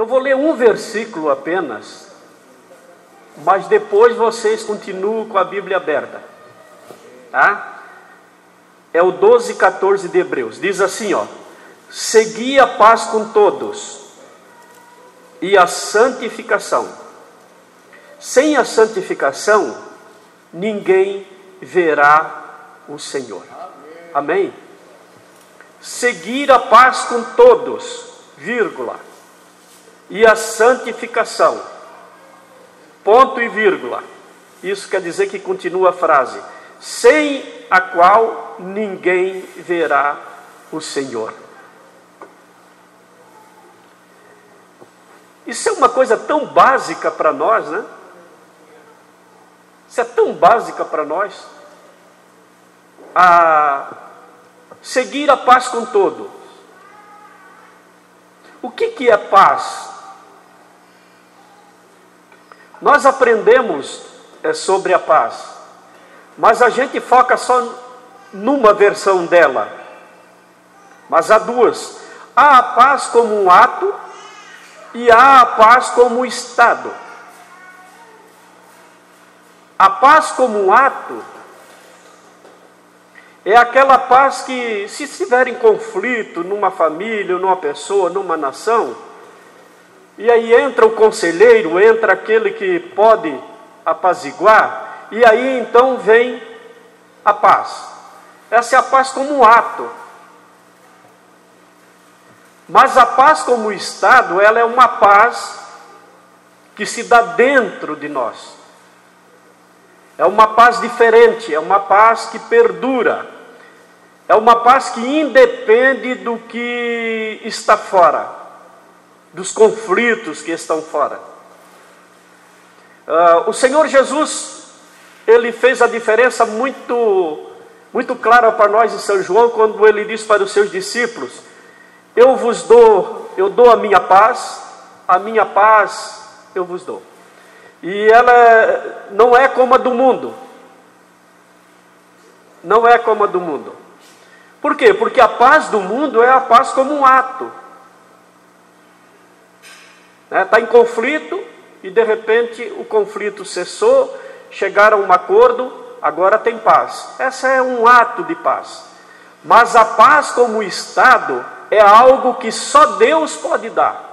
Eu vou ler um versículo apenas, mas depois vocês continuam com a Bíblia aberta. Tá? É o 12 e 14 de Hebreus. Diz assim, ó: Segui a paz com todos e a santificação. Sem a santificação, ninguém verá o Senhor. Amém? Seguir a paz com todos, vírgula, e a santificação. Ponto e vírgula. Isso quer dizer que continua a frase: sem a qual ninguém verá o Senhor. Isso é uma coisa tão básica para nós, né? Isso é tão básica para nós. A seguir a paz com todos. O que, que é paz? Nós aprendemos é, sobre a paz, mas a gente foca só numa versão dela. Mas há duas: há a paz como um ato e há a paz como um estado. A paz como um ato é aquela paz que, se estiver em conflito numa família, numa pessoa, numa nação, e aí entra o conselheiro, entra aquele que pode apaziguar, e aí então vem a paz. Essa é a paz como um ato. Mas a paz como estado, ela é uma paz que se dá dentro de nós. É uma paz diferente, é uma paz que perdura. É uma paz que independe do que está fora, dos conflitos que estão fora. Uh, o Senhor Jesus, ele fez a diferença muito, muito clara para nós em São João, quando ele disse para os seus discípulos: Eu vos dou, eu dou a minha paz, a minha paz eu vos dou. E ela não é como a do mundo. Não é como a do mundo. Por quê? Porque a paz do mundo é a paz como um ato. Está né? Tá em conflito e de repente o conflito cessou, chegaram a um acordo, agora tem paz. Essa é um ato de paz. Mas a paz como Estado é algo que só Deus pode dar.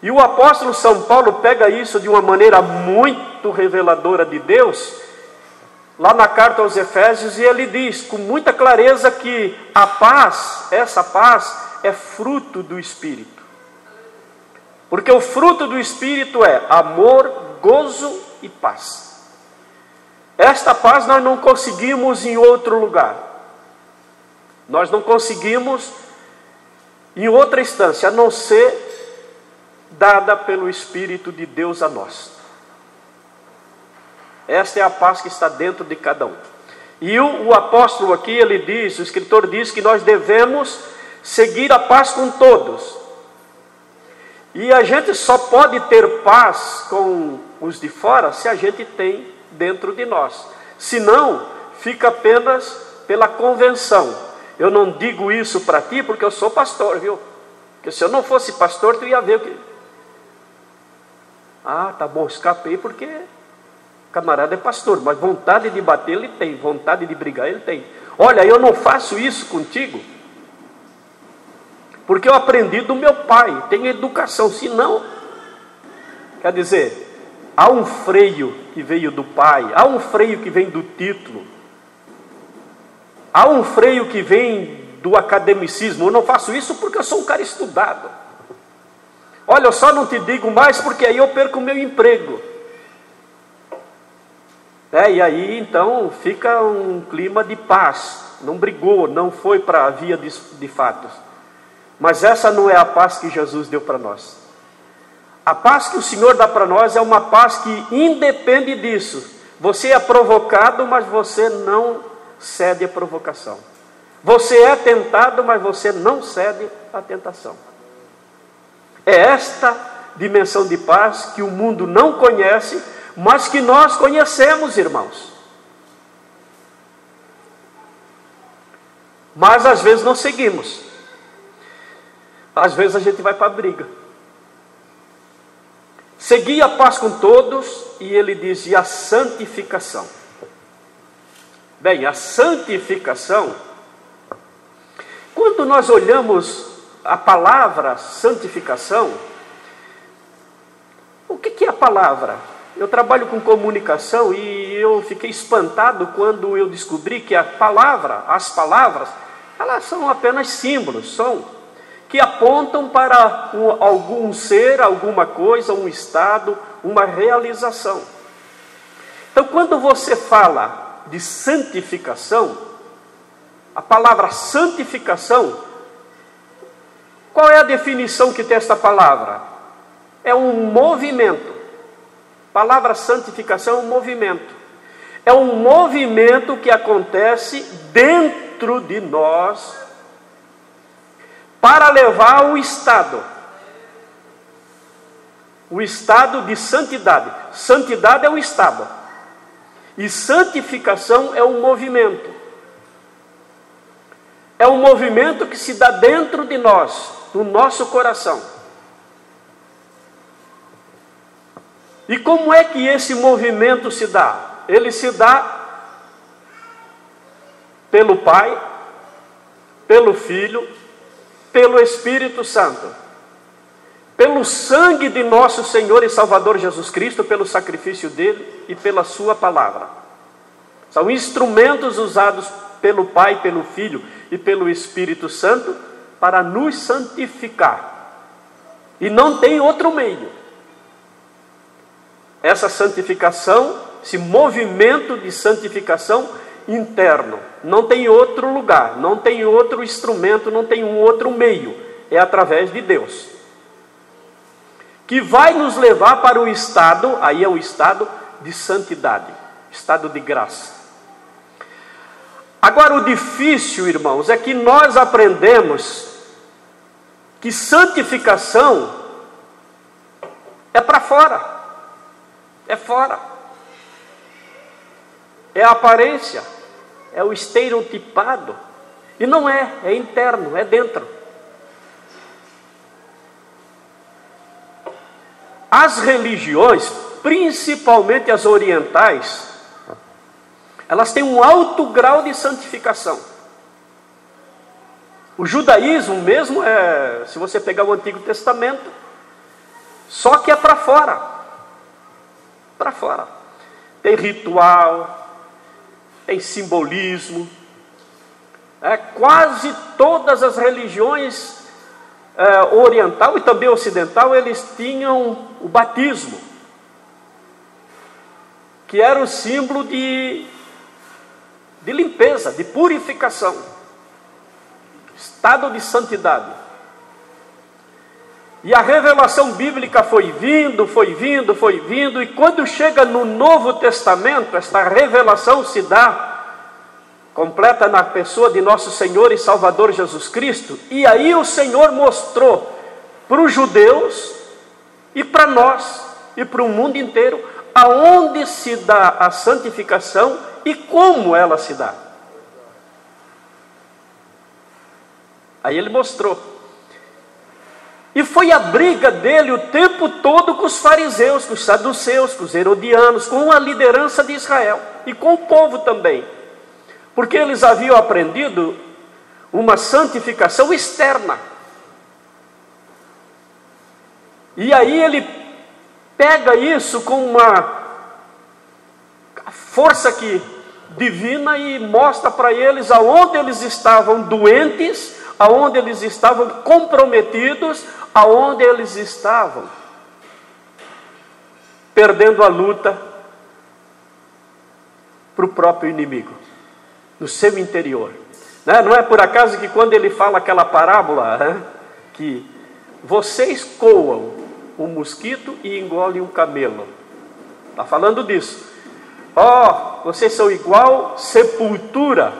E o apóstolo São Paulo pega isso de uma maneira muito reveladora de Deus, lá na carta aos Efésios, e ele diz com muita clareza que a paz, essa paz, é fruto do Espírito. Porque o fruto do Espírito é amor, gozo e paz. Esta paz nós não conseguimos em outro lugar. Nós não conseguimos em outra instância, a não ser dada pelo Espírito de Deus a nós. Esta é a paz que está dentro de cada um. E o, o, apóstolo aqui, ele diz, o escritor diz que nós devemos seguir a paz com todos. E a gente só pode ter paz com os de fora se a gente tem dentro de nós. Senão, fica apenas pela convenção. Eu não digo isso para ti porque eu sou pastor, viu? Porque se eu não fosse pastor, tu ia ver o que ah, tá bom, escapei porque camarada é pastor, mas vontade de bater ele tem, vontade de brigar ele tem. Olha, eu não faço isso contigo, porque eu aprendi do meu pai, tenho educação, senão, quer dizer, há um freio que veio do pai, há um freio que vem do título, há um freio que vem do academicismo. Eu não faço isso porque eu sou um cara estudado. Olha, eu só não te digo mais porque aí eu perco o meu emprego. É, e aí então fica um clima de paz. Não brigou, não foi para a via de, de fatos. Mas essa não é a paz que Jesus deu para nós. A paz que o Senhor dá para nós é uma paz que independe disso. Você é provocado, mas você não cede à provocação. Você é tentado, mas você não cede à tentação. É esta dimensão de paz que o mundo não conhece, mas que nós conhecemos, irmãos. Mas às vezes não seguimos. Às vezes a gente vai para a briga. Segui a paz com todos, e ele diz, e a santificação. Bem, a santificação, quando nós olhamos a palavra santificação, o que, que é a palavra? Eu trabalho com comunicação e eu fiquei espantado quando eu descobri que a palavra, as palavras, elas são apenas símbolos, são que apontam para um, algum ser, alguma coisa, um estado, uma realização. Então, quando você fala de santificação, a palavra santificação, qual é a definição que tem esta palavra? É um movimento. A palavra santificação é um movimento. É um movimento que acontece dentro de nós para levar o estado, o estado de santidade. Santidade é o estado, e santificação é um movimento. É um movimento que se dá dentro de nós, no nosso coração. E como é que esse movimento se dá? Ele se dá pelo Pai, pelo Filho pelo Espírito Santo, pelo sangue de nosso Senhor e Salvador Jesus Cristo, pelo sacrifício dele e pela Sua palavra. São instrumentos usados pelo Pai, pelo Filho e pelo Espírito Santo para nos santificar. E não tem outro meio. Essa santificação, esse movimento de santificação, interno. Não tem outro lugar, não tem outro instrumento, não tem um outro meio. É através de Deus. Que vai nos levar para o estado, aí é o estado de santidade, estado de graça. Agora, o difícil, irmãos, é que nós aprendemos que santificação é para fora, é fora, é a aparência é o estereotipado. E não é, é interno, é dentro. As religiões, principalmente as orientais, elas têm um alto grau de santificação. O judaísmo mesmo é, se você pegar o Antigo Testamento, só que é para fora. Para fora. Tem ritual, tem simbolismo. É, quase todas as religiões é, oriental e também ocidental eles tinham o batismo, que era o símbolo de, de limpeza, de purificação, estado de santidade. E a revelação bíblica foi vindo, foi vindo, foi vindo, e quando chega no Novo Testamento, esta revelação se dá completa na pessoa de nosso Senhor e Salvador Jesus Cristo, e aí o Senhor mostrou para os judeus e para nós e para o mundo inteiro aonde se dá a santificação e como ela se dá. Aí ele mostrou. E foi a briga dele o tempo todo com os fariseus, com os saduceus, com os herodianos, com a liderança de Israel e com o povo também. Porque eles haviam aprendido uma santificação externa. E aí ele pega isso com uma força que divina e mostra para eles aonde eles estavam doentes, aonde eles estavam comprometidos, aonde eles estavam, perdendo a luta para o próprio inimigo, no seu interior. Né? Não é por acaso que quando ele fala aquela parábola, né? que vocês coam um mosquito e engolem um camelo. Está falando disso. Ó, oh, vocês são igual sepultura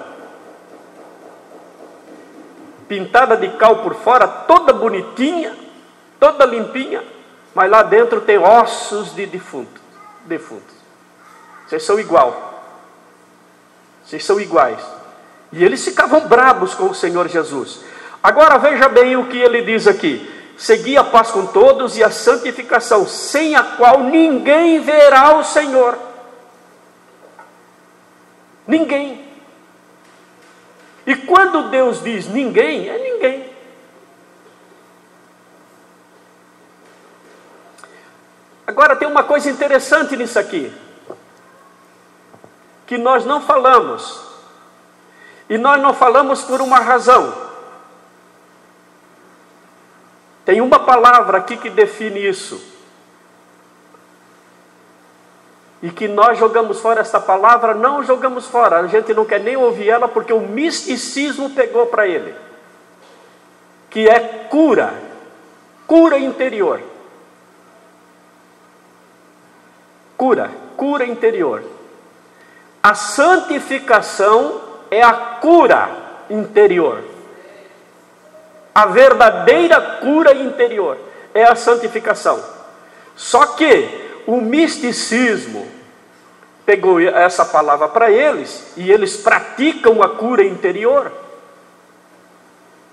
pintada de cal por fora, toda bonitinha, toda limpinha, mas lá dentro tem ossos de defuntos. defuntos. Vocês são igual. Vocês são iguais. E eles ficavam bravos com o Senhor Jesus. Agora veja bem o que ele diz aqui: segui a paz com todos e a santificação, sem a qual ninguém verá o Senhor. Ninguém. E quando Deus diz ninguém, é ninguém. Agora tem uma coisa interessante nisso aqui, que nós não falamos, e nós não falamos por uma razão. Tem uma palavra aqui que define isso. E que nós jogamos fora essa palavra, não jogamos fora, a gente não quer nem ouvir ela porque o misticismo pegou para ele. Que é cura, cura interior. Cura, cura interior. A santificação é a cura interior. A verdadeira cura interior é a santificação. Só que o misticismo pegou essa palavra para eles e eles praticam a cura interior.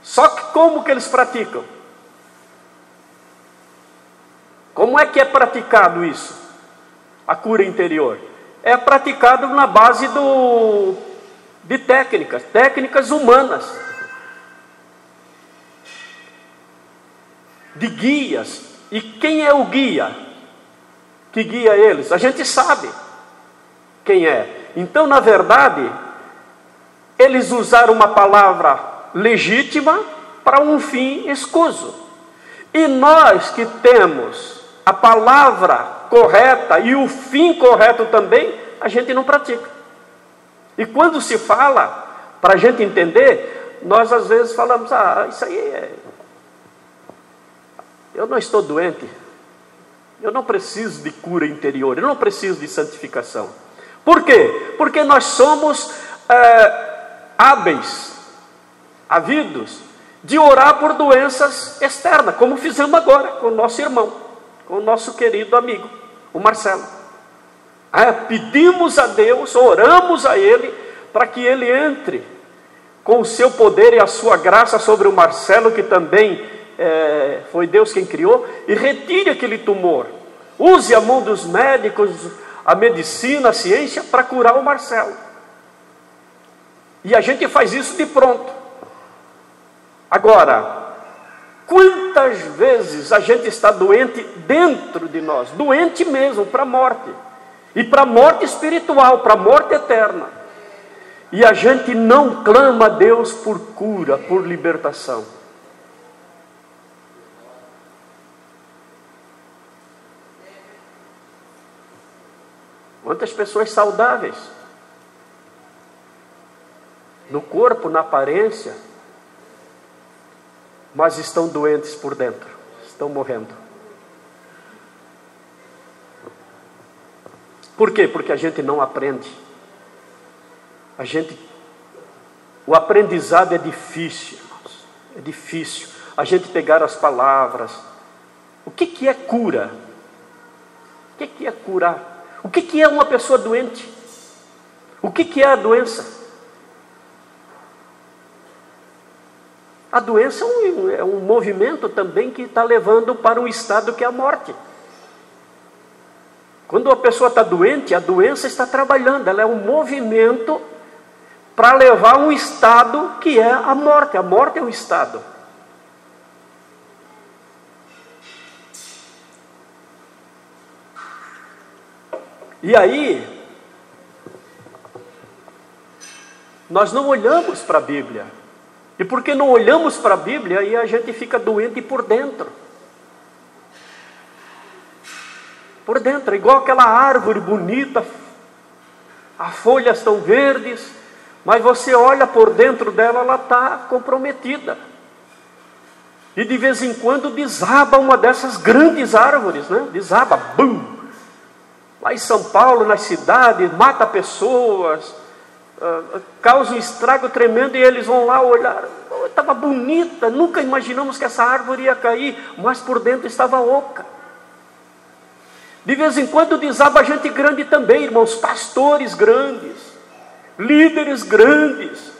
Só que como que eles praticam? Como é que é praticado isso? A cura interior é praticado na base do, de técnicas, técnicas humanas. de guias. E quem é o guia que guia eles? A gente sabe quem é. Então, na verdade, eles usaram uma palavra legítima para um fim escuso. E nós que temos a palavra correta e o fim correto também, a gente não pratica. E quando se fala, para a gente entender, nós às vezes falamos, ah, isso aí é eu não estou doente. Eu não preciso de cura interior. Eu não preciso de santificação. Por quê? Porque nós somos é, hábeis, havidos, de orar por doenças externas, como fizemos agora com o nosso irmão, o nosso querido amigo, o Marcelo. É, pedimos a Deus, oramos a Ele, para que Ele entre com o seu poder e a sua graça sobre o Marcelo, que também é, foi Deus quem criou, e retire aquele tumor. Use a mão dos médicos, a medicina, a ciência, para curar o Marcelo. E a gente faz isso de pronto. Agora, quantas vezes a gente está doente dentro de nós, doente mesmo, para a morte, e para a morte espiritual, para a morte eterna, e a gente não clama a Deus por cura, por libertação. Quantas pessoas saudáveis, no corpo, na aparência, mas estão doentes por dentro, estão morrendo. Por quê? Porque a gente não aprende. A gente, o aprendizado é difícil, irmãos. É difícil. A gente pegar as palavras. O que, que é cura? O que, que é curar? O que, que é uma pessoa doente? O que, que é a doença? A doença é um, é um movimento também que está levando para um estado que é a morte. Quando a pessoa está doente, a doença está trabalhando, ela é um movimento para levar um estado que é a morte. A morte é um estado. E aí, nós não olhamos para a Bíblia. E porque não olhamos para a Bíblia, aí a gente fica doente por dentro. Por dentro, igual aquela árvore bonita, as folhas estão verdes, mas você olha por dentro dela, ela está comprometida. E de vez em quando desaba uma dessas grandes árvores, né? Desaba, bum! lá em São Paulo, nas cidades, mata pessoas, uh, causa um estrago tremendo e eles vão lá olhar. Estava bonita, nunca imaginamos que essa árvore ia cair, mas por dentro estava oca. De vez em quando desaba gente grande também, irmãos, pastores grandes, líderes grandes,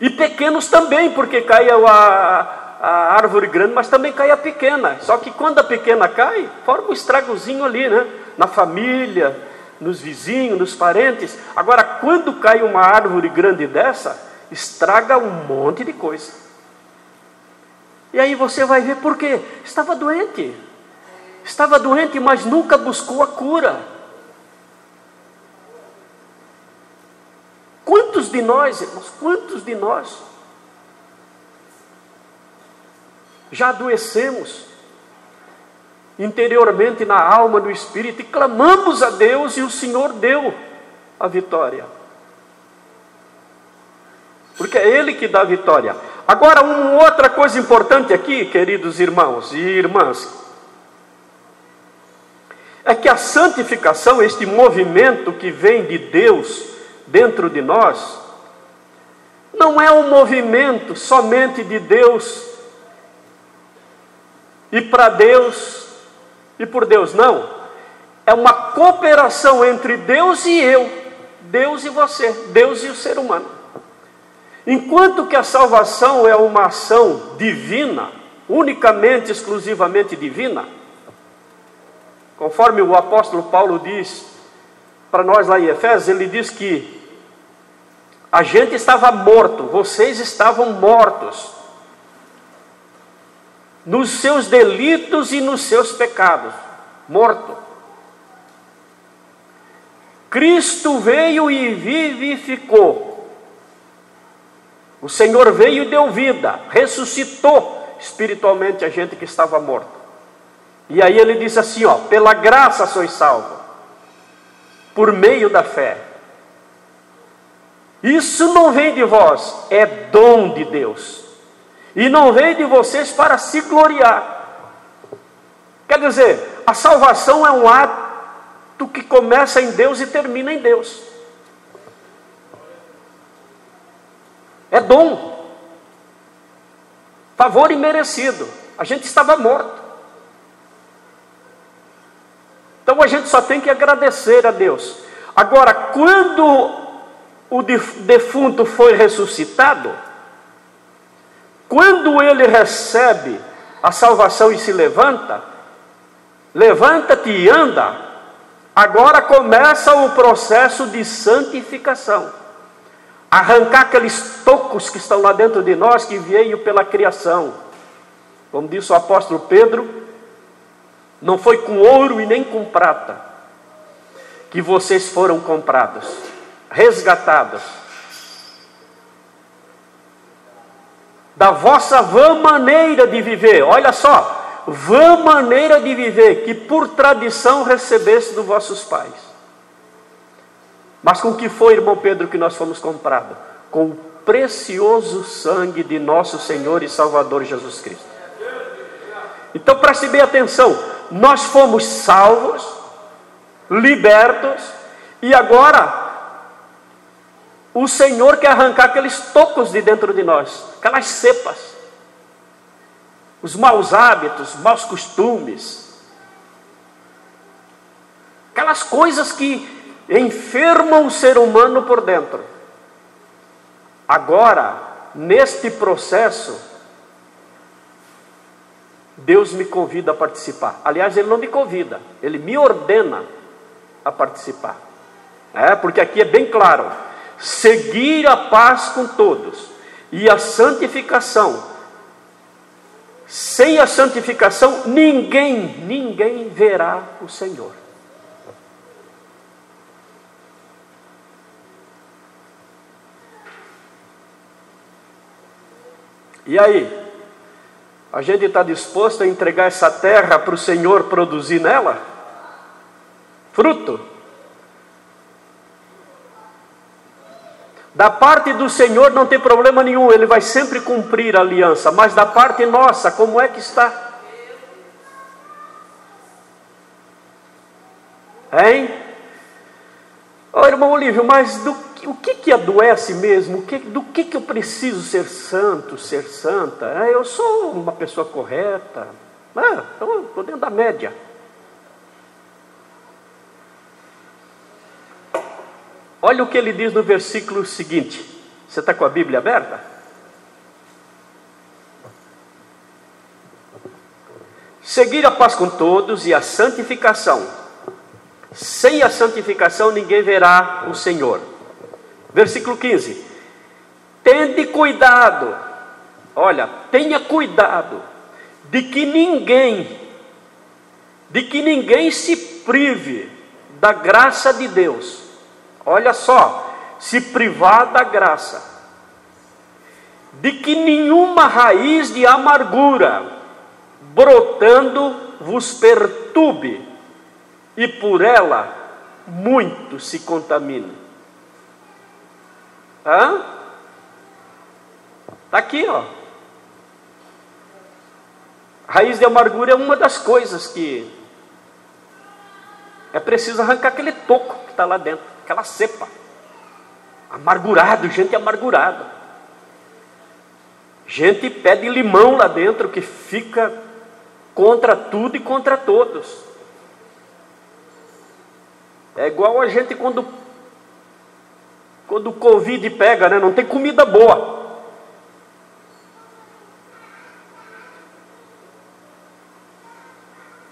e pequenos também, porque cai a, a árvore grande, mas também cai a pequena. Só que quando a pequena cai, forma um estragozinho ali, né? Na família, nos vizinhos, nos parentes. Agora, quando cai uma árvore grande dessa, estraga um monte de coisa. E aí você vai ver por quê? Estava doente. Estava doente, mas nunca buscou a cura. Quantos de nós, irmãos, quantos de nós já adoecemos interiormente na alma, no espírito, e clamamos a Deus e o Senhor deu a vitória. Porque é Ele que dá a vitória. Agora, uma outra coisa importante aqui, queridos irmãos e irmãs, é que a santificação, este movimento que vem de Deus dentro de nós, não é um movimento somente de Deus e para Deus e por Deus, não. É uma cooperação entre Deus e eu, Deus e você, Deus e o ser humano. Enquanto que a salvação é uma ação divina, unicamente, exclusivamente divina, conforme o apóstolo Paulo diz para nós lá em Efésios, ele diz que a gente estava morto, vocês estavam mortos nos seus delitos e nos seus pecados, morto. Cristo veio e vivificou. O Senhor veio e deu vida, ressuscitou espiritualmente a gente que estava morto. E aí ele diz assim: ó, pela graça sois salvo, por meio da fé. Isso não vem de vós, é dom de Deus. E não veio de vocês para se gloriar. Quer dizer, a salvação é um ato que começa em Deus e termina em Deus. É dom, favor imerecido. A gente estava morto. Então a gente só tem que agradecer a Deus. Agora, quando o defunto foi ressuscitado, quando ele recebe a salvação e se levanta, levanta-te e anda, agora começa o processo de santificação. Arrancar aqueles tocos que estão lá dentro de nós, que veio pela criação. Como disse o apóstolo Pedro, não foi com ouro e nem com prata que vocês foram comprados, resgatados da vossa vã maneira de viver. Olha só, vã maneira de viver que por tradição recebeste dos vossos pais. Mas com que foi, irmão Pedro, que nós fomos comprados? Com o precioso sangue de nosso Senhor e Salvador Jesus Cristo. Então preste bem atenção, nós fomos salvos, libertos, e agora o Senhor quer arrancar aqueles tocos de dentro de nós, aquelas cepas, os maus hábitos, os maus costumes, aquelas coisas que enfermam o ser humano por dentro. Agora, neste processo, Deus me convida a participar. Aliás, Ele não me convida, Ele me ordena a participar. É, porque aqui é bem claro seguir a paz com todos e a santificação. Sem a santificação, ninguém, ninguém verá o Senhor. E aí? A gente está disposto a entregar essa terra para o Senhor produzir nela? Fruto? Da parte do Senhor não tem problema nenhum, Ele vai sempre cumprir a aliança, mas da parte nossa, como é que está? Hein? Ô oh, irmão Olívio, mas do, o que que adoece mesmo? Que, do que que eu preciso ser santo, ser santa? É, eu sou uma pessoa correta, ah, estou dentro da média. Olha o que ele diz no versículo seguinte. Você está com a Bíblia aberta? Seguir a paz com todos e a santificação. Sem a santificação ninguém verá o Senhor. Versículo 15. Tende cuidado, olha, tenha cuidado de que ninguém, de que ninguém se prive da graça de Deus. Olha só, se privar da graça, de que nenhuma raiz de amargura brotando vos perturbe, e por ela muito se contamina. Hã? Está aqui, ó. Raiz de amargura é uma das coisas que é preciso arrancar aquele toco que está lá dentro, aquela cepa. Amargurado, gente amargurada. Gente pé de limão lá dentro que fica contra tudo e contra todos. É igual a gente quando quando o Covid pega, né? Não tem comida boa.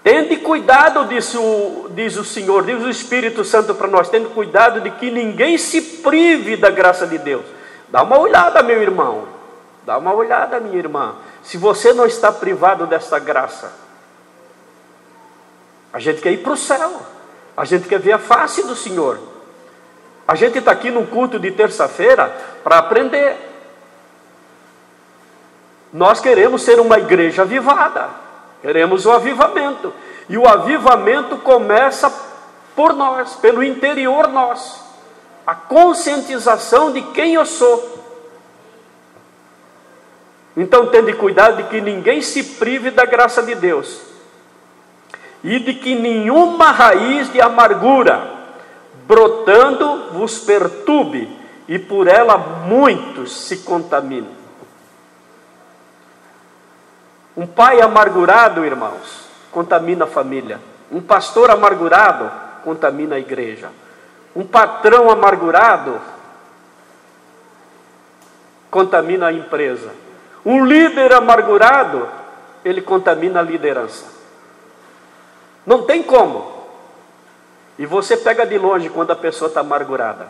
Tende cuidado, diz o, diz o Senhor, diz o Espírito Santo para nós, tende cuidado de que ninguém se prive da graça de Deus. Dá uma olhada, meu irmão, dá uma olhada, minha irmã. Se você não está privado dessa graça, a gente quer ir para o céu, a gente quer ver a face do Senhor. A gente está aqui num culto de terça-feira para aprender. Nós queremos ser uma igreja avivada. Queremos o avivamento. E o avivamento começa por nós, pelo interior nós. A conscientização de quem eu sou. Então, tende cuidado de que ninguém se prive da graça de Deus. E de que nenhuma raiz de amargura brotando vos perturbe, e por ela muitos se contaminem. Um pai amargurado, irmãos, contamina a família. Um pastor amargurado contamina a igreja. Um patrão amargurado contamina a empresa. Um líder amargurado, ele contamina a liderança. Não tem como. E você pega de longe quando a pessoa está amargurada.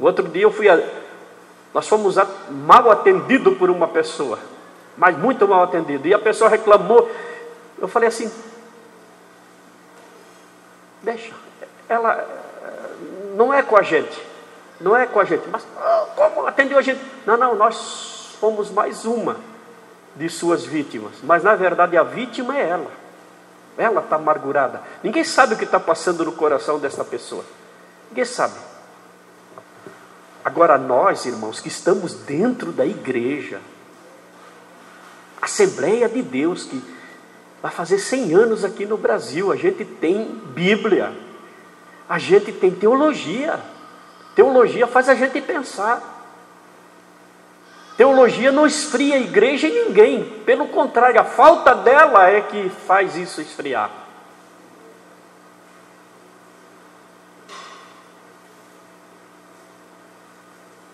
Outro dia eu fui a, nós fomos mal atendidos por uma pessoa, mas muito mal atendido. E a pessoa reclamou. Eu falei assim: deixa, ela não é com a gente, não é com a gente, mas ah, como atendeu a gente? Não, não, nós fomos mais uma de suas vítimas, mas na verdade a vítima é ela. Ela está amargurada. Ninguém sabe o que está passando no coração dessa pessoa. Ninguém sabe. Agora, nós, irmãos, que estamos dentro da igreja, Assembleia de Deus, que vai fazer 100 anos aqui no Brasil, a gente tem Bíblia, a gente tem teologia. Teologia faz a gente pensar. Teologia não esfria a igreja em ninguém, pelo contrário, a falta dela é que faz isso esfriar.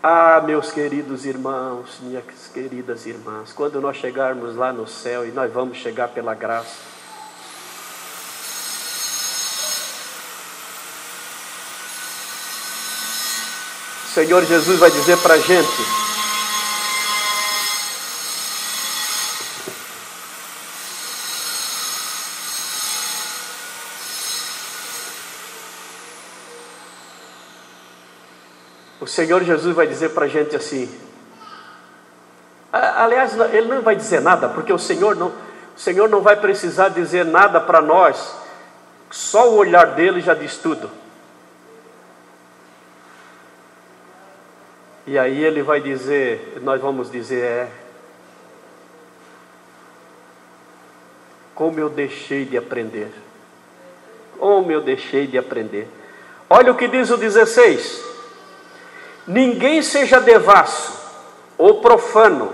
Ah, meus queridos irmãos, minhas queridas irmãs, quando nós chegarmos lá no céu e nós vamos chegar pela graça, o Senhor Jesus vai dizer para a gente: Senhor Jesus vai dizer para a gente assim. Aliás, ele não vai dizer nada, porque o Senhor não, o Senhor não vai precisar dizer nada para nós. Só o olhar dele já diz tudo. E aí ele vai dizer, nós vamos dizer, é. Como eu deixei de aprender. Como eu deixei de aprender. Olha o que diz o 16. Ninguém seja devasso ou profano,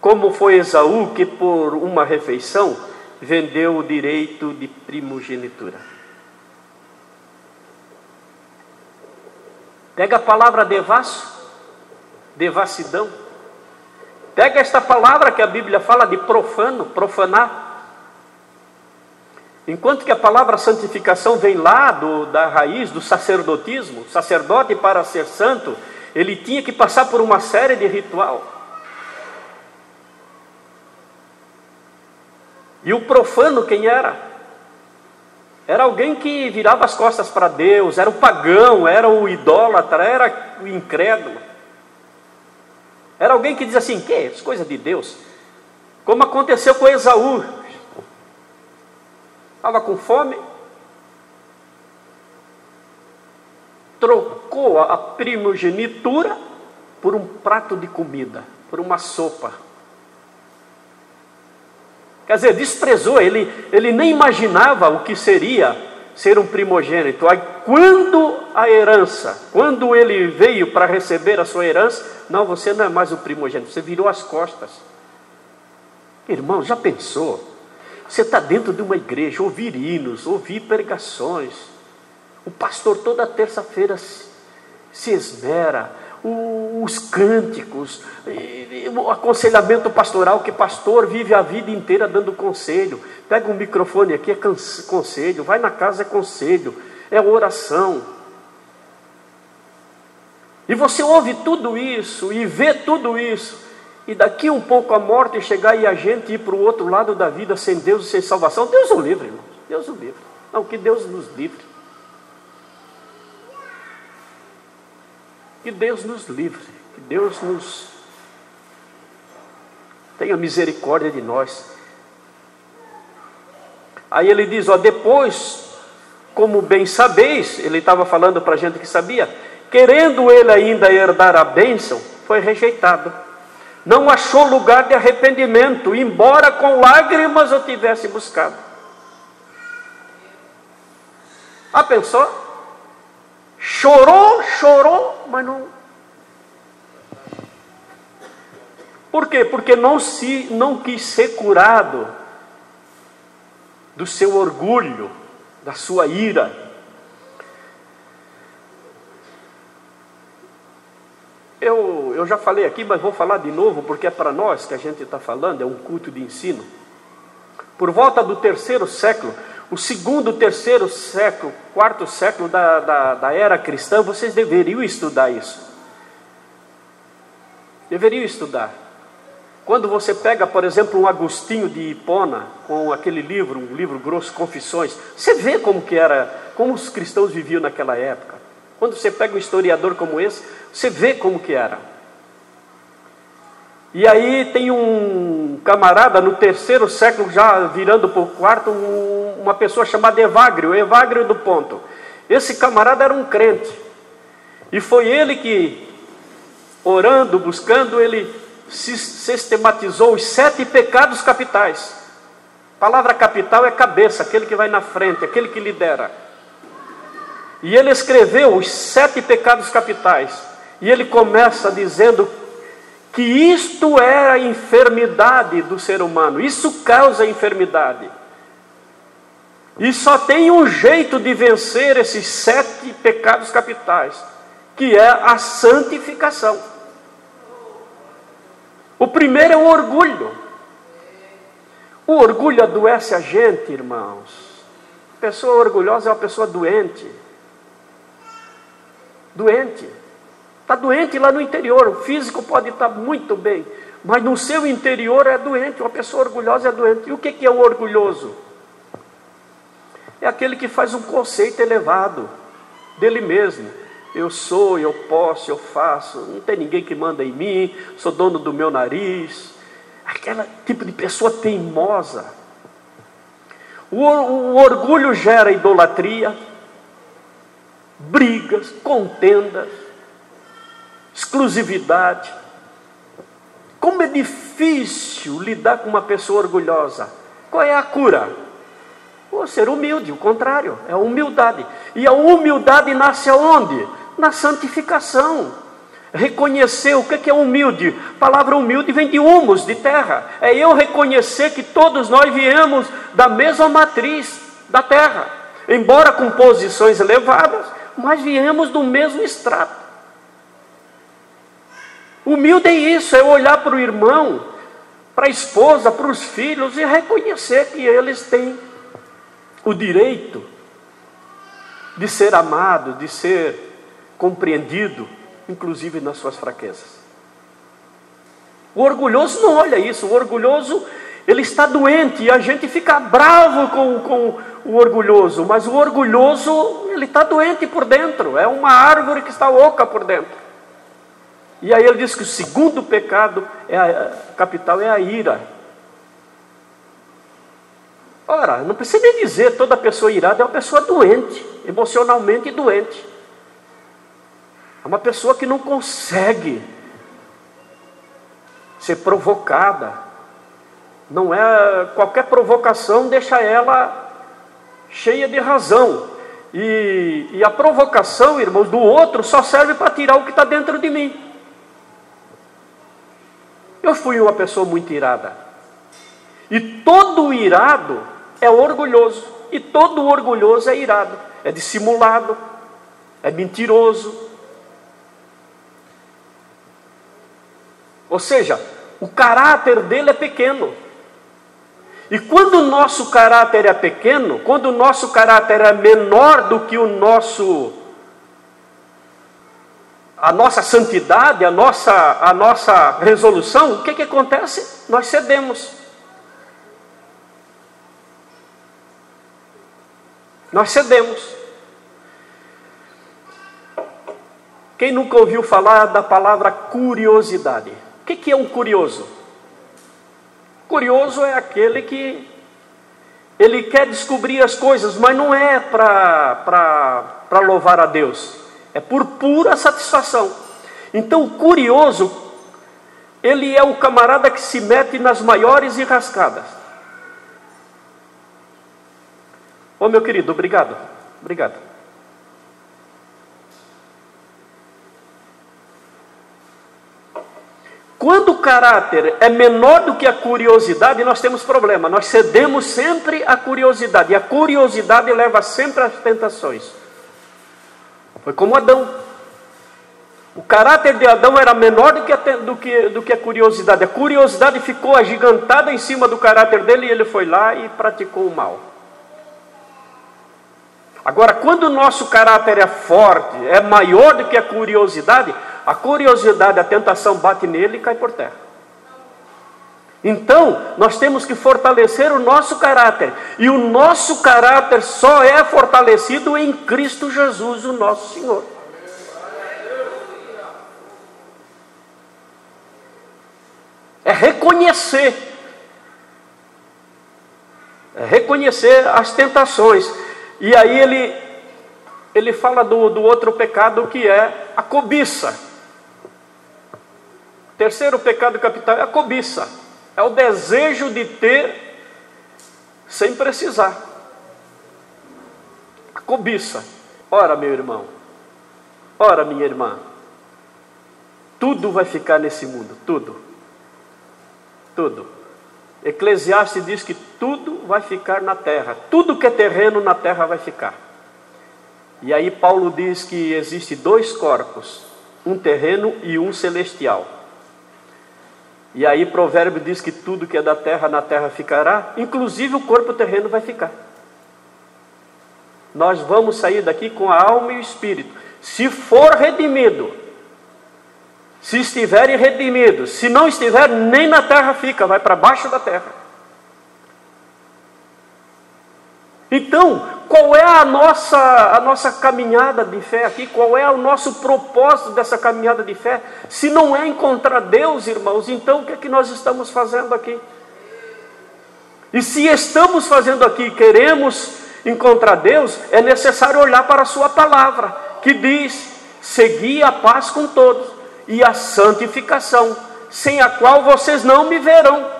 como foi Esaú, que por uma refeição vendeu o direito de primogenitura. Pega a palavra devasso, devassidão, Pega esta palavra que a Bíblia fala de profano, profanar. Enquanto que a palavra santificação vem lá do, da raiz do sacerdotismo, sacerdote para ser santo, ele tinha que passar por uma série de ritual. E o profano quem era? Era alguém que virava as costas para Deus, era o pagão, era o idólatra, era o incrédulo. Era alguém que dizia assim: que? As coisas de Deus. Como aconteceu com Esaú. Estava com fome, trocou a primogenitura por um prato de comida, por uma sopa. Quer dizer, desprezou, ele, ele nem imaginava o que seria ser um primogênito. Aí, quando a herança, quando ele veio para receber a sua herança, não, você não é mais o primogênito, você virou as costas. Irmão, já pensou? Você está dentro de uma igreja, ouvir hinos, ouvir pregações. O pastor toda terça-feira se esmera, os cânticos, o aconselhamento pastoral, que pastor vive a vida inteira dando conselho. Pega um microfone aqui, é conselho, vai na casa, é conselho, é oração. E você ouve tudo isso e vê tudo isso, e daqui um pouco a morte chegar e a gente ir para o outro lado da vida sem Deus e sem salvação. Deus o livre, irmão. Deus o livre. Não, que Deus nos livre. Que Deus nos livre, que Deus nos tenha misericórdia de nós. Aí ele diz: ó, depois, como bem sabeis, ele estava falando para a gente que sabia, querendo ele ainda herdar a bênção, foi rejeitado. Não achou lugar de arrependimento, embora com lágrimas o tivesse buscado. Ah, pensou? Chorou, chorou, mas não. Por quê? Porque não se não quis ser curado do seu orgulho, da sua ira. Eu, eu já falei aqui, mas vou falar de novo, porque é para nós que a gente está falando, é um culto de ensino. Por volta do terceiro século, o segundo, terceiro século, quarto século da, da, da era cristã, vocês deveriam estudar isso. Deveriam estudar. Quando você pega, por exemplo, um Agostinho de Hipona, com aquele livro, um livro grosso, Confissões, você vê como que era, como os cristãos viviam naquela época. Quando você pega um historiador como esse, você vê como que era. E aí tem um camarada no terceiro século, já virando para o quarto, um, uma pessoa chamada Evagrio, Evagrio do Ponto. Esse camarada era um crente. E foi ele que, orando, buscando, ele sistematizou os sete pecados capitais. A palavra capital é cabeça, aquele que vai na frente, aquele que lidera. E ele escreveu os sete pecados capitais. E ele começa dizendo que isto é a enfermidade do ser humano, isso causa enfermidade. E só tem um jeito de vencer esses sete pecados capitais, que é a santificação. O primeiro é o orgulho. O orgulho adoece a gente, irmãos. Pessoa orgulhosa é uma pessoa doente. Doente. Está doente lá no interior, o físico pode estar muito bem, mas no seu interior é doente, uma pessoa orgulhosa é doente. E o que é o orgulhoso? É aquele que faz um conceito elevado dele mesmo. Eu sou, eu posso, eu faço, não tem ninguém que manda em mim, sou dono do meu nariz. Aquela tipo de pessoa teimosa. O, o orgulho gera idolatria, brigas, contendas exclusividade. Como é difícil lidar com uma pessoa orgulhosa. Qual é a cura? O ser humilde, o contrário, é a humildade. E a humildade nasce aonde? Na santificação. Reconhecer o que é humilde. A palavra humilde vem de humus, de terra. É eu reconhecer que todos nós viemos da mesma matriz da terra. Embora com posições elevadas, mas viemos do mesmo extrato. Humilde é isso, é olhar para o irmão, para a esposa, para os filhos e reconhecer que eles têm o direito de ser amado, de ser compreendido, inclusive nas suas fraquezas. O orgulhoso não olha isso, o orgulhoso ele está doente e a gente fica bravo com, com o orgulhoso, mas o orgulhoso ele está doente por dentro, é uma árvore que está oca por dentro. E aí ele diz que o segundo pecado é a, capital é a ira. Ora, não precisa nem dizer, toda pessoa irada é uma pessoa doente, emocionalmente doente. É uma pessoa que não consegue ser provocada. Não é qualquer provocação deixa ela cheia de razão. E, e a provocação, irmãos, do outro só serve para tirar o que está dentro de mim. Eu fui uma pessoa muito irada. E todo irado é orgulhoso. E todo orgulhoso é irado. É dissimulado. É mentiroso. Ou seja, o caráter dele é pequeno. E quando o nosso caráter é pequeno, quando o nosso caráter é menor do que o nosso a nossa santidade, a nossa, a nossa resolução, o que, que acontece? Nós cedemos. Nós cedemos. Quem nunca ouviu falar da palavra curiosidade? O que, que é um curioso? Curioso é aquele que ele quer descobrir as coisas, mas não é para louvar a Deus é por pura satisfação. Então, o curioso, ele é o camarada que se mete nas maiores enrascadas. Ô meu querido, obrigado. Obrigado. Quando o caráter é menor do que a curiosidade, nós temos problema. Nós cedemos sempre à curiosidade. E a curiosidade leva sempre às tentações. Foi como Adão. O caráter de Adão era menor do que, a, do, que, do que a curiosidade. A curiosidade ficou agigantada em cima do caráter dele e ele foi lá e praticou o mal. Agora, quando o nosso caráter é forte, é maior do que a curiosidade, a curiosidade, a tentação bate nele e cai por terra. Então, nós temos que fortalecer o nosso caráter, e o nosso caráter só é fortalecido em Cristo Jesus, o nosso Senhor. É reconhecer, é reconhecer as tentações, e aí ele, ele fala do, do outro pecado que é a cobiça. Terceiro pecado capital é a cobiça. É o desejo de ter sem precisar. A cobiça. Ora, meu irmão, ora, minha irmã, tudo vai ficar nesse mundo, tudo. Tudo. Eclesiastes diz que tudo vai ficar na terra, tudo que é terreno na terra vai ficar. E aí Paulo diz que existe dois corpos, um terreno e um celestial. E aí provérbio diz que tudo que é da terra na terra ficará, inclusive o corpo terreno vai ficar. Nós vamos sair daqui com a alma e o espírito. Se for redimido, se estiverem redimidos, se não estiver, nem na terra fica, vai para baixo da terra. Então, qual é a nossa, a nossa caminhada de fé aqui? Qual é o nosso propósito dessa caminhada de fé? Se não é encontrar Deus, irmãos, então o que é que nós estamos fazendo aqui? E se estamos fazendo aqui, queremos encontrar Deus, é necessário olhar para a Sua palavra, que diz: segui a paz com todos e a santificação, sem a qual vocês não me verão.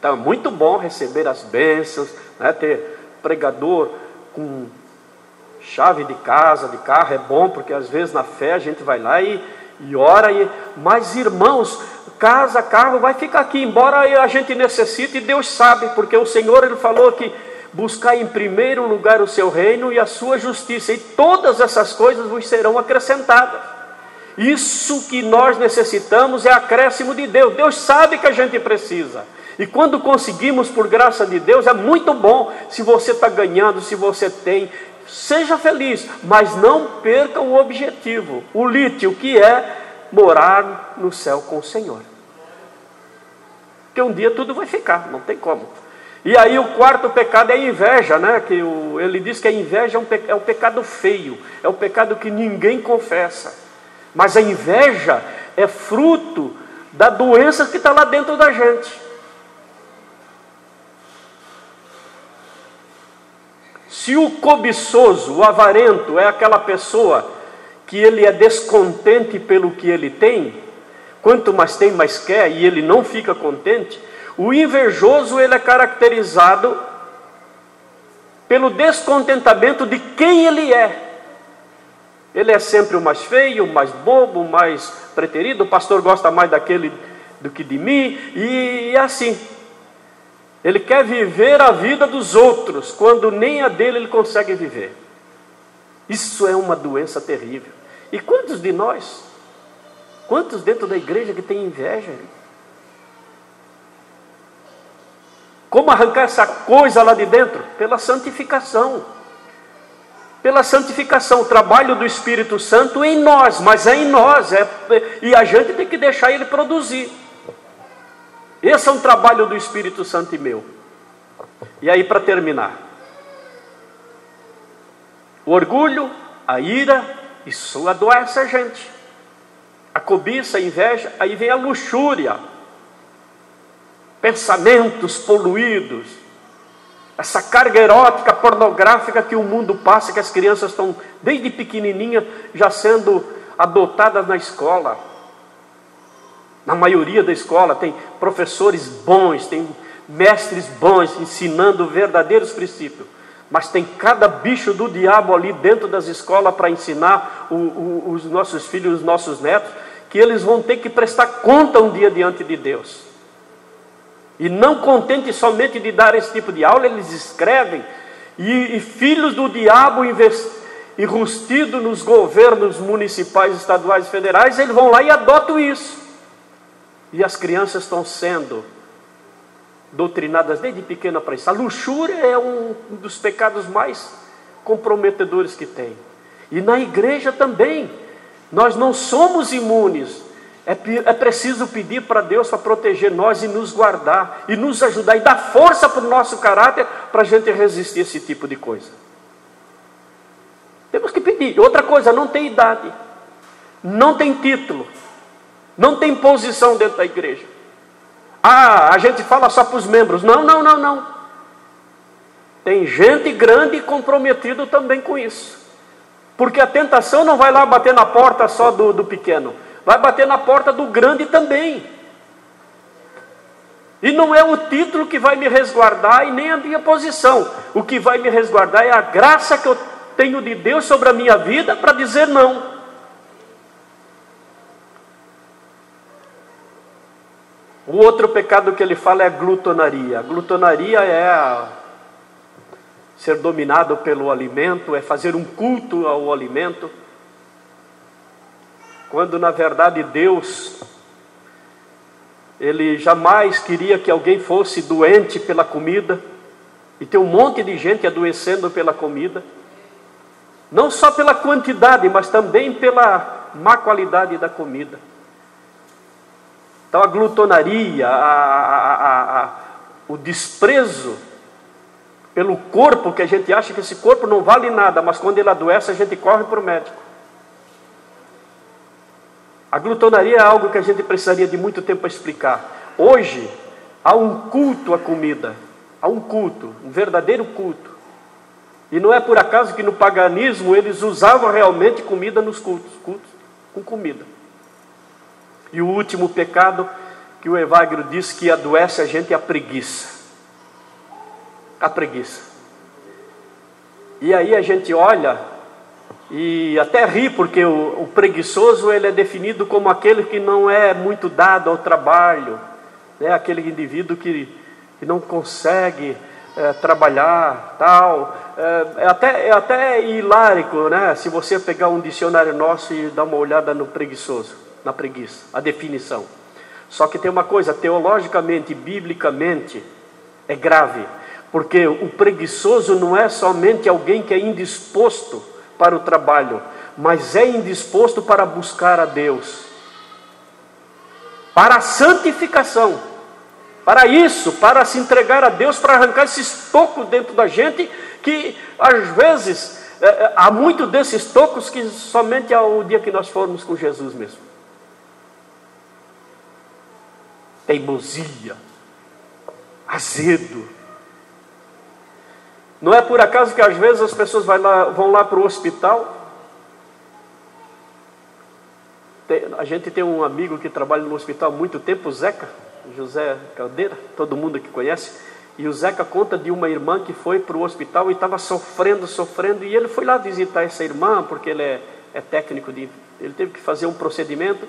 Então é muito bom receber as bênçãos, né? ter pregador com chave de casa, de carro, é bom, porque às vezes na fé a gente vai lá e, e ora, e, mas irmãos, casa, carro vai ficar aqui, embora a gente necessite, Deus sabe, porque o Senhor ele falou que buscar em primeiro lugar o seu reino e a sua justiça, e todas essas coisas vos serão acrescentadas. Isso que nós necessitamos é acréscimo de Deus. Deus sabe que a gente precisa. E quando conseguimos, por graça de Deus, é muito bom. Se você está ganhando, se você tem, seja feliz, mas não perca o objetivo, o lítio, que é morar no céu com o Senhor. Porque um dia tudo vai ficar, não tem como. E aí o quarto pecado é a inveja, né? Que o, ele diz que a inveja é um, é um pecado feio, é um pecado que ninguém confessa. Mas a inveja é fruto da doença que está lá dentro da gente. Se o cobiçoso, o avarento, é aquela pessoa que ele é descontente pelo que ele tem, quanto mais tem, mais quer, e ele não fica contente, o invejoso ele é caracterizado pelo descontentamento de quem ele é. Ele é sempre o mais feio, o mais bobo, o mais preterido. O pastor gosta mais daquele do que de mim, e assim. Ele quer viver a vida dos outros, quando nem a dele ele consegue viver. Isso é uma doença terrível. E quantos de nós, quantos dentro da igreja que tem inveja? Como arrancar essa coisa lá de dentro? Pela santificação. Pela santificação, o trabalho do Espírito Santo em nós, mas é em nós, é, e a gente tem que deixar ele produzir. Esse é um trabalho do Espírito Santo e meu. E aí, para terminar, o orgulho, a ira, isso adoece a gente. A cobiça, a inveja, aí vem a luxúria, pensamentos poluídos, essa carga erótica, pornográfica que o mundo passa, que as crianças estão desde pequenininha já sendo adotadas na escola. Na maioria da escola tem professores bons, tem mestres bons ensinando verdadeiros princípios. Mas tem cada bicho do diabo ali dentro das escolas para ensinar o, o, os nossos filhos, os nossos netos, que eles vão ter que prestar conta um dia diante de Deus. E não contente somente de dar esse tipo de aula, eles escrevem. E, e filhos do diabo enrustidos nos governos municipais, estaduais e federais, eles vão lá e adotam isso. E as crianças estão sendo doutrinadas desde pequena para isso. A luxúria é um dos pecados mais comprometedores que tem. E na igreja também. Nós não somos imunes é, é preciso pedir para Deus para proteger nós e nos guardar, e nos ajudar, e dar força para o nosso caráter para a gente resistir a esse tipo de coisa. Temos que pedir. Outra coisa, não tem idade, não tem título, não tem posição dentro da igreja. Ah, a gente fala só para os membros. Não, não, não, não. Tem gente grande e comprometido também com isso. Porque a tentação não vai lá bater na porta só do, do pequeno vai bater na porta do grande também. E não é o título que vai me resguardar e nem a minha posição. O que vai me resguardar é a graça que eu tenho de Deus sobre a minha vida para dizer não. O outro pecado que ele fala é a glutonaria. A glutonaria é ser dominado pelo alimento, é fazer um culto ao alimento quando na verdade Deus, Ele jamais queria que alguém fosse doente pela comida, e tem um monte de gente adoecendo pela comida, não só pela quantidade, mas também pela má qualidade da comida. Então a glutonaria, a, a, o desprezo pelo corpo, que a gente acha que esse corpo não vale nada, mas quando ele adoece a gente corre para o médico. A glutonaria é algo que a gente precisaria de muito tempo para explicar. Hoje, há um culto à comida, há um culto, um verdadeiro culto. E não é por acaso que no paganismo eles usavam realmente comida nos cultos, cultos com comida. E o último pecado que o Evagro diz que adoece a gente é a preguiça. A preguiça. E aí a gente olha e até ri, porque o, o, preguiçoso ele é definido como aquele que não é muito dado ao trabalho, né? aquele indivíduo que, que não consegue é, trabalhar, tal. É, é, até, é até hilárico, né? Se você pegar um dicionário nosso e dar uma olhada no preguiçoso, na preguiça, a definição. Só que tem uma coisa, teologicamente, biblicamente, é grave, porque o preguiçoso não é somente alguém que é indisposto para o trabalho, mas é indisposto para buscar a Deus, para a santificação. Para isso, para se entregar a Deus, para arrancar esses tocos dentro da gente, que às vezes é, é há muito desses tocos que somente ao dia que nós formos com Jesus mesmo. Teimosia, azedo. Não é por acaso que às vezes as pessoas lá, vão lá para o hospital. a gente tem um amigo que trabalha no hospital há muito tempo, Zeca José Caldeira, todo mundo que conhece, e o Zeca conta de uma irmã que foi para o hospital e estava sofrendo, sofrendo, e ele foi lá visitar essa irmã, porque ele é, é técnico de. Ele teve que fazer um procedimento,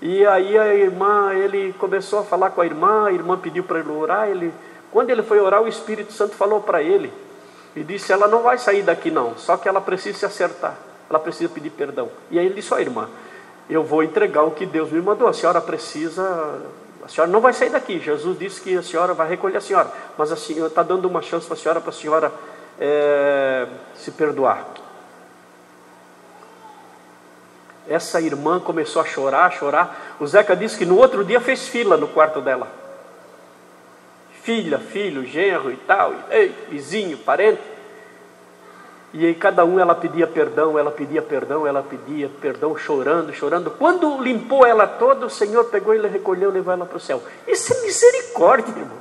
e aí a irmã, ele começou a falar com a irmã, a irmã pediu para ele orar, ele, quando ele foi orar, o Espírito Santo falou para ele, e disse: Ela não vai sair daqui, não, só que ela precisa se acertar, ela precisa pedir perdão. E aí ele disse: Ó, irmã, eu vou entregar o que Deus me mandou, a senhora precisa a senhora não vai sair daqui. Jesus disse que a senhora vai recolher a senhora, mas a senhora está dando uma chance para a senhora, para a senhora é, se perdoar. Essa irmã começou a chorar, a chorar. O Zeca disse que no outro dia fez fila no quarto dela. Filha, filho, genro e tal, ei, vizinho, parente. E aí cada um ela pedia perdão, ela pedia perdão, ela pedia perdão, chorando, chorando. Quando limpou ela toda, o Senhor pegou e recolheu e levou ela para o céu. Isso é misericórdia, irmãos.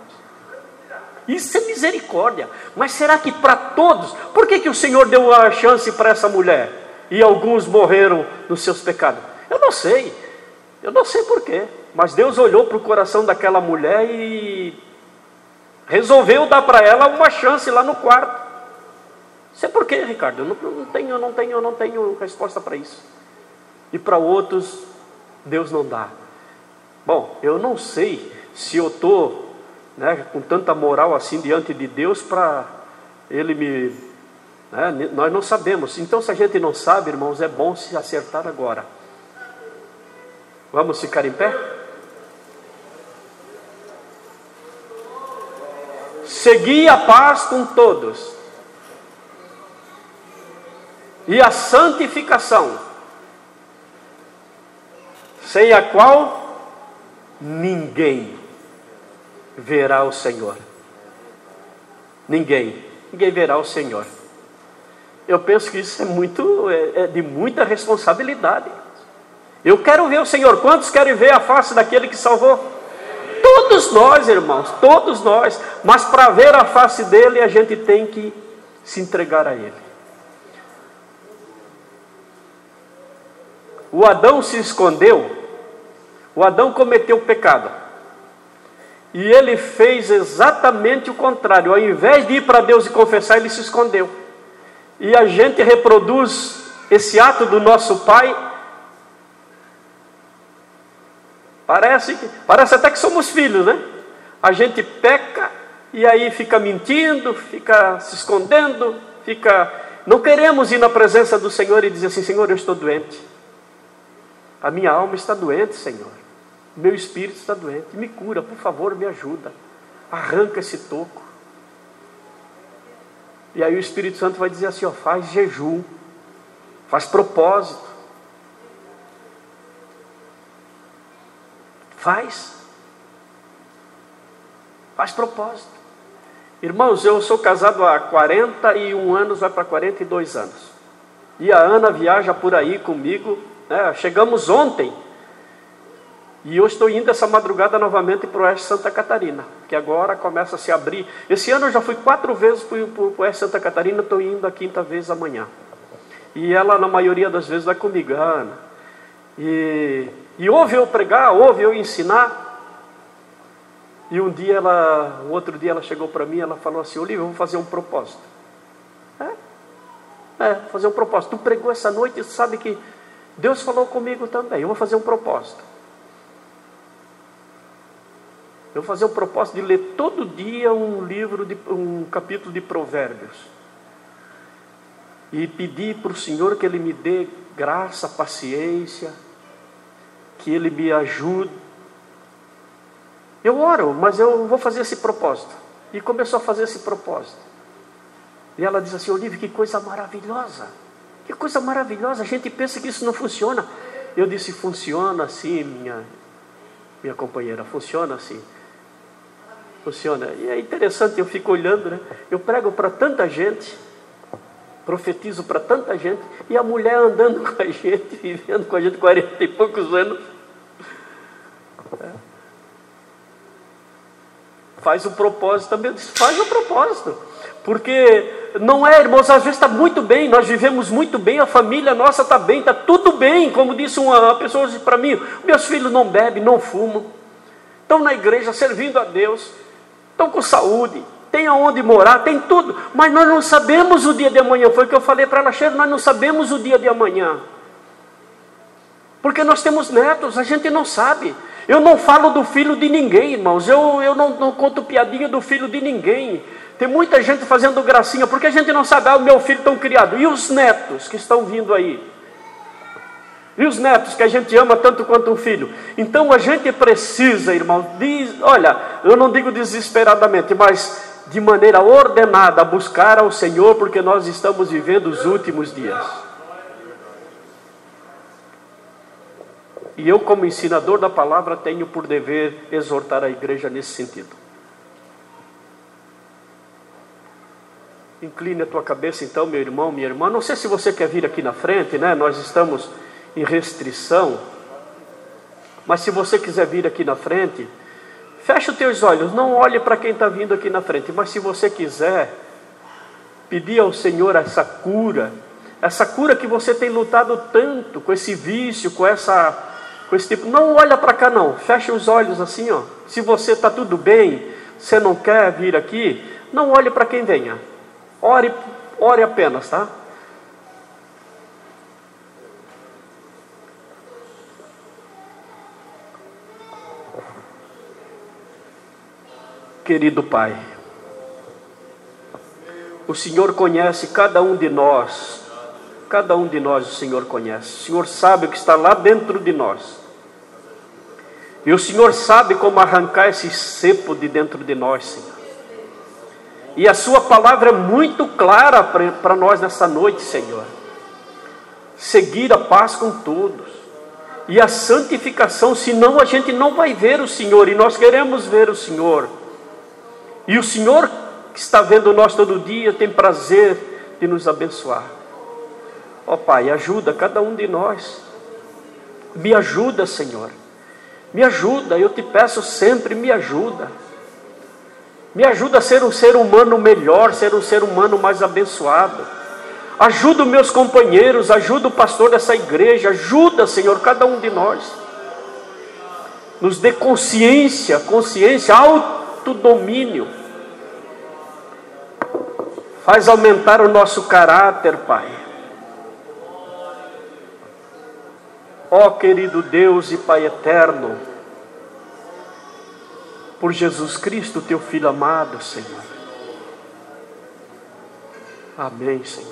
Isso é misericórdia. Mas será que para todos? Por que, que o Senhor deu a chance para essa mulher? E alguns morreram nos seus pecados? Eu não sei. Eu não sei porquê. Mas Deus olhou para o coração daquela mulher e resolveu dar para ela uma chance lá no quarto. Sei por quê, Ricardo? Eu não, não tenho, não tenho, não tenho resposta para isso. E para outros, Deus não dá. Bom, eu não sei se eu estou né, com tanta moral assim diante de Deus para Ele me. Né, nós não sabemos. Então, se a gente não sabe, irmãos, é bom se acertar agora. Vamos ficar em pé? Segui a paz com todos e a santificação, sem a qual ninguém verá o Senhor. Ninguém, ninguém verá o Senhor. Eu penso que isso é muito, é, é de muita responsabilidade. Eu quero ver o Senhor. Quantos querem ver a face daquele que salvou? Todos nós, irmãos, todos nós. Mas para ver a face dele, a gente tem que se entregar a ele. o Adão se escondeu, o Adão cometeu pecado. E ele fez exatamente o contrário. Ao invés de ir para Deus e confessar, ele se escondeu. E a gente reproduz esse ato do nosso pai. Parece, parece até que somos filhos, né? A gente peca e aí fica mentindo, fica se escondendo, fica. Não queremos ir na presença do Senhor e dizer assim: Senhor, eu estou doente. A minha alma está doente, Senhor. Meu espírito está doente. Me cura, por favor, me ajuda. Arranca esse toco. E aí o Espírito Santo vai dizer assim: ó, faz jejum, faz propósito. Faz. Faz propósito. Irmãos, eu sou casado há 41 anos, vai para 42 anos. E a Ana viaja por aí comigo né? Chegamos ontem e eu estou indo essa madrugada novamente para o Oeste Santa Catarina, que agora começa a se abrir. Esse ano eu já fui quatro vezes para o Oeste Santa Catarina, estou indo a quinta vez amanhã. E ela, na maioria das vezes, vai comigo, Ana. E, e ouve eu pregar, ouve eu ensinar. E um dia ela, um outro dia ela chegou para mim, ela falou assim, Olívio, vamos fazer um propósito. É? É, fazer um propósito. Tu pregou essa noite, sabe que Deus falou comigo também. Eu vou fazer um propósito. Eu fazer o propósito de ler todo dia um livro, de, um capítulo de Provérbios. E pedir para o Senhor que Ele me dê graça, paciência, que Ele me ajude. Eu oro, mas eu vou fazer esse propósito. E começou a fazer esse propósito. E ela diz assim: Olivia, que coisa maravilhosa. Que coisa maravilhosa. A gente pensa que isso não funciona. Eu disse: Funciona assim, minha, minha companheira, funciona assim. Funciona. E é interessante, eu fico olhando, né? Eu prego para tanta gente, profetizo para tanta gente, e a mulher andando com a gente, vivendo com a gente 40 e poucos anos. É. Faz o propósito também. Faz o propósito. Porque não é, irmãos, às vezes está muito bem, nós vivemos muito bem, a família nossa está bem, está tudo bem. Como disse uma, pessoa para mim: meus filhos não bebem, não fumam, estão na igreja servindo a Deus, estão com saúde, tem aonde morar, tem tudo, mas nós não sabemos o dia de amanhã. Foi o que eu falei para ela, Cheiro, nós não sabemos o dia de amanhã. Porque nós temos netos, a gente não sabe. Eu não falo do filho de ninguém, irmãos. Eu, eu não, não conto piadinha do filho de ninguém. Tem muita gente fazendo gracinha, porque a gente não sabe, ah, o meu filho tão criado. E os netos que estão vindo aí? E os netos que a gente ama tanto quanto um filho. Então a gente precisa, irmão, olha, eu não digo desesperadamente, mas de maneira ordenada buscar ao Senhor, porque nós estamos vivendo os últimos dias. E eu, como ensinador da palavra, tenho por dever exortar a igreja nesse sentido. Incline a tua cabeça, então, meu irmão, minha irmã. Não sei se você quer vir aqui na frente, né? Nós estamos em restrição. Mas se você quiser vir aqui na frente, feche os teus olhos. Não olhe para quem está vindo aqui na frente. Mas se você quiser pedir ao Senhor essa cura, essa cura que você tem lutado tanto com esse vício, com essa, com esse tipo. Não olha para cá não. Feche os olhos assim, ó. Se você está tudo bem, você não quer vir aqui, não olhe para quem venha. Ore, ore apenas, tá? Querido Pai, o Senhor conhece cada um de nós, cada um de nós o Senhor conhece, o Senhor sabe o que está lá dentro de nós, e o Senhor sabe como arrancar esse cepo de dentro de nós, Senhor. E a Sua palavra é muito clara para nós nessa noite, Senhor. Seguir a paz com todos. E a santificação, senão a gente não vai ver o Senhor. E nós queremos ver o Senhor. E o Senhor que está vendo nós todo dia tem prazer de nos abençoar. Ó oh, Pai, ajuda cada um de nós. Me ajuda, Senhor. Me ajuda, eu te peço sempre, me ajuda. Me ajuda a ser um ser humano melhor, ser um ser humano mais abençoado. Ajuda os meus companheiros, ajuda o pastor dessa igreja, ajuda, Senhor, cada um de nós. Nos dê consciência, consciência, autodomínio. Faz aumentar o nosso caráter, Pai. Ó oh, querido Deus e Pai eterno, por Jesus Cristo, teu Filho amado, Senhor. Amém, Senhor.